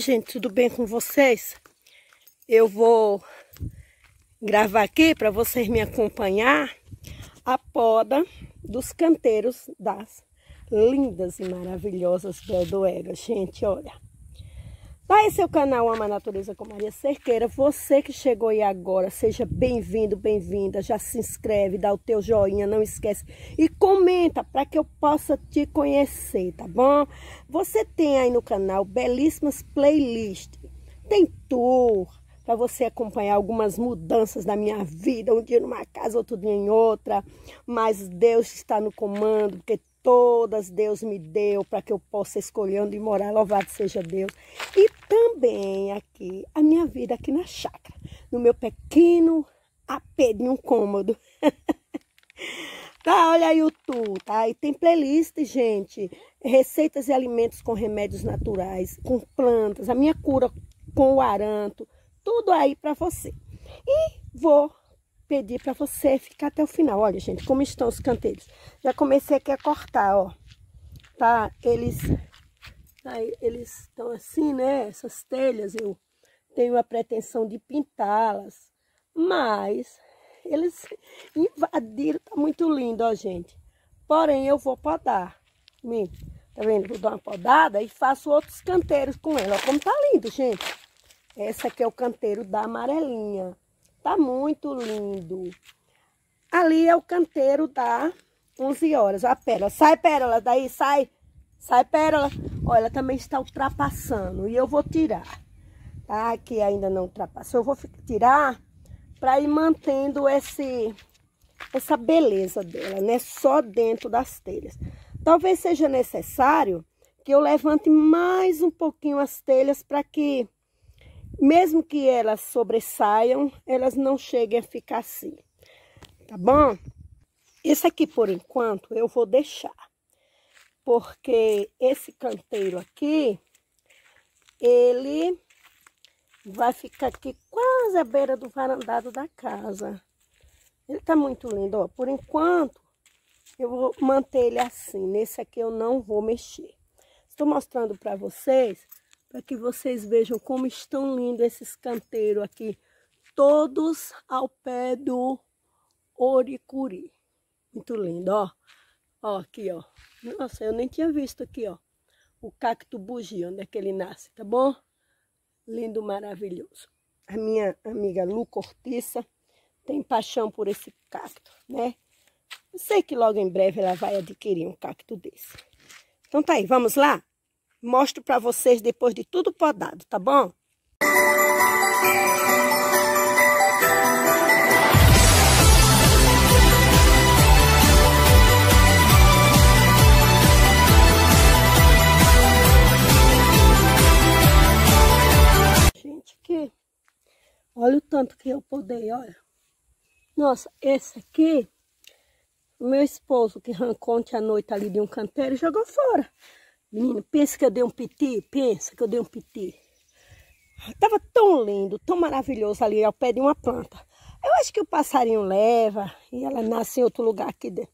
gente, tudo bem com vocês? Eu vou gravar aqui para vocês me acompanhar a poda dos canteiros das lindas e maravilhosas Beldoegas. Gente, olha. Tá esse é o canal Ama Natureza com Maria Cerqueira. Você que chegou aí agora, seja bem-vindo, bem-vinda. Já se inscreve, dá o teu joinha, não esquece. E comenta para que eu possa te conhecer, tá bom? Você tem aí no canal belíssimas playlists. Tem tour para você acompanhar algumas mudanças da minha vida. Um dia numa casa, outro dia em outra. Mas Deus está no comando, porque todas Deus me deu para que eu possa escolher onde morar. Louvado seja Deus. E também aqui, a minha vida aqui na chácara, no meu pequeno AP de um cômodo. tá, olha aí o tu, tá? E tem playlist, gente. Receitas e alimentos com remédios naturais, com plantas, a minha cura com o aranto, tudo aí para você. E vou pedir para você ficar até o final. Olha, gente, como estão os canteiros. Já comecei aqui a cortar, ó. Tá? Eles tá, eles estão assim, né? Essas telhas, eu tenho a pretensão de pintá-las. Mas eles invadiram, tá muito lindo, ó, gente. Porém, eu vou podar. Tá vendo? Vou dar uma podada e faço outros canteiros com ela. Ó, como tá lindo, gente. Essa aqui é o canteiro da amarelinha. Tá muito lindo. Ali é o canteiro da 11 horas. A pérola. Sai, pérola, daí, sai. Sai, pérola. Olha, ela também está ultrapassando. E eu vou tirar. Tá? Que ainda não ultrapassou. Eu vou tirar para ir mantendo esse, essa beleza dela, né? Só dentro das telhas. Talvez seja necessário que eu levante mais um pouquinho as telhas para que mesmo que elas sobressaiam, elas não cheguem a ficar assim. Tá bom? Esse aqui, por enquanto, eu vou deixar. Porque esse canteiro aqui, ele vai ficar aqui quase à beira do varandado da casa. Ele tá muito lindo, ó. Por enquanto, eu vou manter ele assim. Nesse aqui eu não vou mexer. Estou mostrando para vocês para que vocês vejam como estão lindos esses canteiros aqui, todos ao pé do oricuri. Muito lindo, ó. Ó, aqui, ó. Nossa, eu nem tinha visto aqui, ó. O cacto bugia, onde é que ele nasce, tá bom? Lindo, maravilhoso. A minha amiga Lu Cortiça tem paixão por esse cacto, né? Eu sei que logo em breve ela vai adquirir um cacto desse. Então tá aí, vamos lá? Mostro para vocês depois de tudo podado, tá bom? Gente, que... Olha o tanto que eu podei, olha. Nossa, esse aqui, meu esposo que arrancou ontem à noite ali de um canteiro jogou fora. Menino, pensa que eu dei um piti, pensa que eu dei um piti. Tava tão lindo, tão maravilhoso ali ao pé de uma planta. Eu acho que o passarinho leva e ela nasce em outro lugar aqui dentro.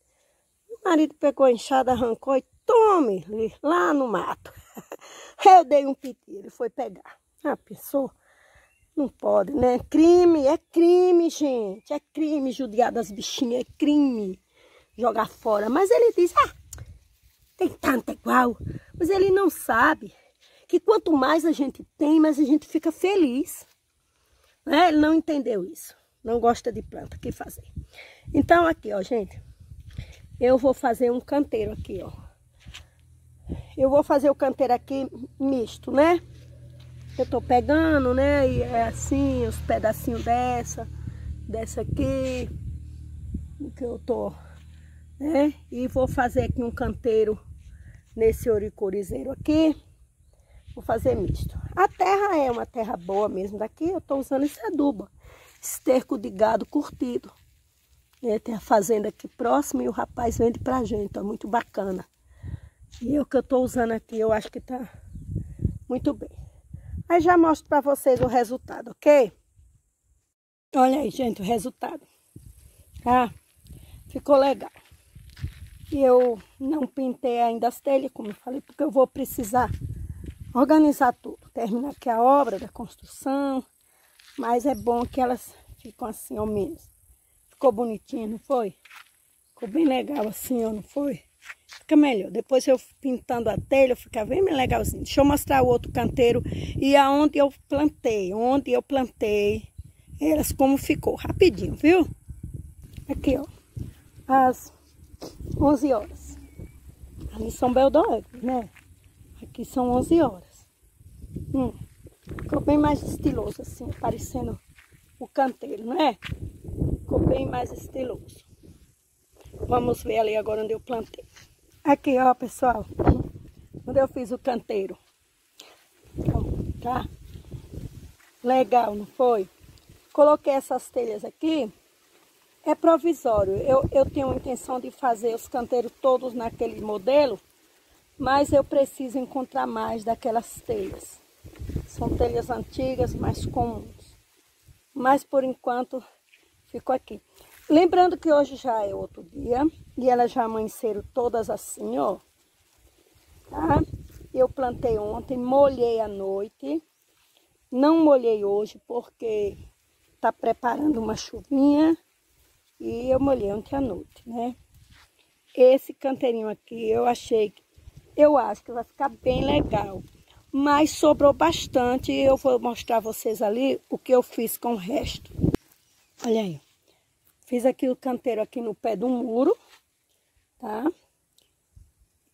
Meu marido pegou a enxada, arrancou e tome lá no mato. Eu dei um piti, ele foi pegar. Ah, pensou? Não pode, né? Crime, é crime, gente. É crime judiar das bichinhas, é crime jogar fora. Mas ele diz, ah, tem tanta igual. Mas ele não sabe que quanto mais a gente tem, mais a gente fica feliz. Né? Ele não entendeu isso. Não gosta de planta, que fazer? Então aqui, ó, gente. Eu vou fazer um canteiro aqui, ó. Eu vou fazer o canteiro aqui misto, né? Eu tô pegando, né? E é assim, os pedacinhos dessa, dessa aqui. Que eu tô, né? E vou fazer aqui um canteiro nesse oricorizeiro aqui. Vou fazer misto. A terra é uma terra boa mesmo daqui. Eu estou usando esse adubo. Esterco de gado curtido. É, tem a fazenda aqui próxima e o rapaz vende pra gente. É muito bacana. E o que eu estou usando aqui, eu acho que tá muito bem. Aí já mostro para vocês o resultado, ok? Olha aí, gente, o resultado. Tá? Ficou legal. E eu não pintei ainda as telhas, como eu falei, porque eu vou precisar organizar tudo. terminar aqui a obra da construção. Mas é bom que elas ficam assim, ao menos. Ficou bonitinho, não foi? Ficou bem legal assim, ó, não foi? Fica melhor. Depois eu pintando a telha, fica bem legalzinho. Deixa eu mostrar o outro canteiro e aonde eu plantei. Onde eu plantei elas, como ficou. Rapidinho, viu? Aqui, ó. Às 11 horas. Ali São Beldói, né? Aqui são 11 horas. Hum. Ficou bem mais estiloso assim, parecendo o canteiro, não é? Ficou bem mais estiloso. Vamos ver ali agora onde eu plantei. Aqui, ó, pessoal. Onde eu fiz o canteiro. Tá? Legal, não foi? Coloquei essas telhas aqui. É provisório. Eu, eu tenho a intenção de fazer os canteiros todos naquele modelo. Mas eu preciso encontrar mais daquelas telhas. São telhas antigas, mais comuns. Mas por enquanto ficou aqui. Lembrando que hoje já é outro dia e elas já amanheceram todas assim, ó. Tá? Eu plantei ontem, molhei à noite. Não molhei hoje porque tá preparando uma chuvinha e eu molhei ontem à noite, né? Esse canteirinho aqui eu achei, eu acho que vai ficar bem legal. Mas sobrou bastante e eu vou mostrar vocês ali o que eu fiz com o resto. Olha aí. Fiz aqui o canteiro aqui no pé do muro, tá?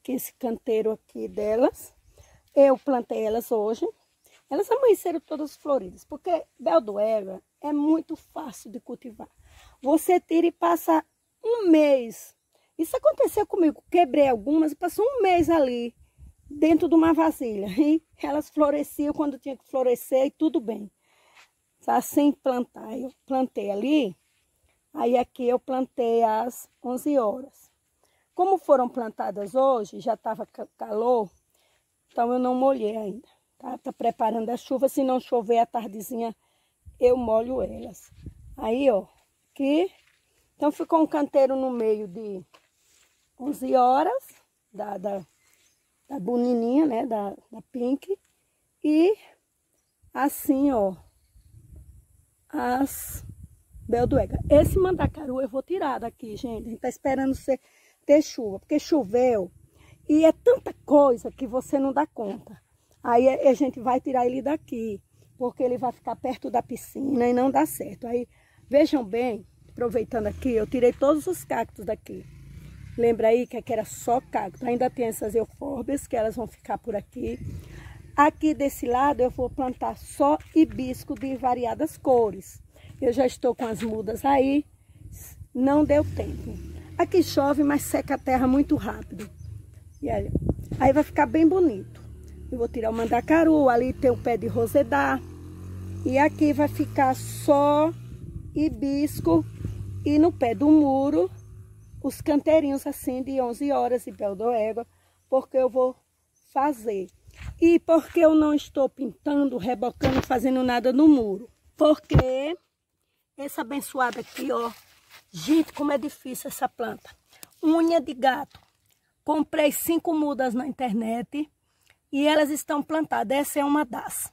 Aqui esse canteiro aqui delas. Eu plantei elas hoje. Elas amanheceram todas floridas, porque beldoega é muito fácil de cultivar. Você tira e passa um mês. Isso aconteceu comigo. Quebrei algumas passou um mês ali, dentro de uma vasilha. E elas floresciam quando tinha que florescer e tudo bem. Tá? Sem plantar. Eu plantei ali Aí aqui eu plantei às 11 horas. Como foram plantadas hoje, já estava calor, então eu não molhei ainda. Tá? tá preparando a chuva, se não chover à tardezinha, eu molho elas. Aí, ó, aqui. Então ficou um canteiro no meio de 11 horas, da, da, da bonininha, né, da, da pink. E assim, ó, as Belduega. Esse mandacaru eu vou tirar daqui, gente. A gente tá esperando ser, ter chuva, porque choveu. E é tanta coisa que você não dá conta. Aí a gente vai tirar ele daqui, porque ele vai ficar perto da piscina e não dá certo. Aí, vejam bem, aproveitando aqui, eu tirei todos os cactos daqui. Lembra aí que aqui era só cacto. Ainda tem essas eufórbias, que elas vão ficar por aqui. Aqui desse lado eu vou plantar só hibisco de variadas cores. Eu já estou com as mudas aí, não deu tempo. Aqui chove, mas seca a terra muito rápido. E aí, aí vai ficar bem bonito. Eu vou tirar o mandacaru, ali tem o pé de rosedar. E aqui vai ficar só hibisco e no pé do muro os canteirinhos assim de 11 horas de beldoégua, porque eu vou fazer. E porque eu não estou pintando, rebocando, fazendo nada no muro? Porque essa abençoada aqui, ó. Gente, como é difícil essa planta. Unha de gato. Comprei cinco mudas na internet e elas estão plantadas. Essa é uma das.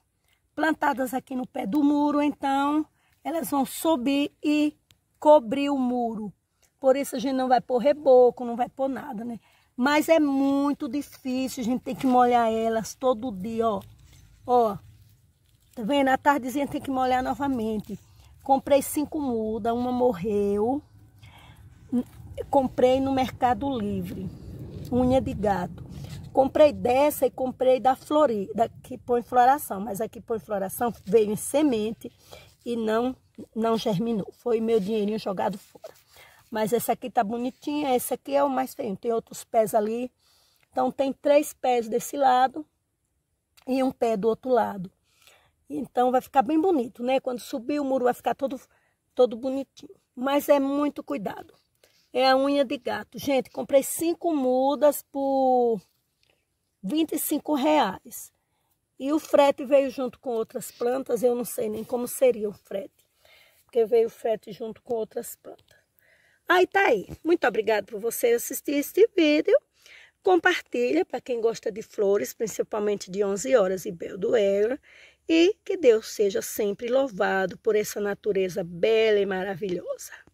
Plantadas aqui no pé do muro, então elas vão subir e cobrir o muro. Por isso a gente não vai pôr reboco, não vai pôr nada, né? Mas é muito difícil, a gente tem que molhar elas todo dia, ó. Ó, tá vendo? A tardezinha tem que molhar novamente. Comprei cinco mudas, uma morreu. Comprei no Mercado Livre, unha de gato. Comprei dessa e comprei da Florida, que põe floração, mas aqui põe floração, veio em semente e não, não germinou. Foi meu dinheirinho jogado fora. Mas essa aqui tá bonitinha, essa aqui é o mais feio. Tem outros pés ali. Então tem três pés desse lado e um pé do outro lado. Então vai ficar bem bonito, né? Quando subir o muro vai ficar todo, todo bonitinho. Mas é muito cuidado. É a unha de gato. Gente, comprei cinco mudas por 25 reais. E o frete veio junto com outras plantas. Eu não sei nem como seria o frete. Porque veio o frete junto com outras plantas. Aí tá aí. Muito obrigada por você assistir este vídeo. Compartilha para quem gosta de flores, principalmente de 11 horas e Belduera. E que Deus seja sempre louvado por essa natureza bela e maravilhosa.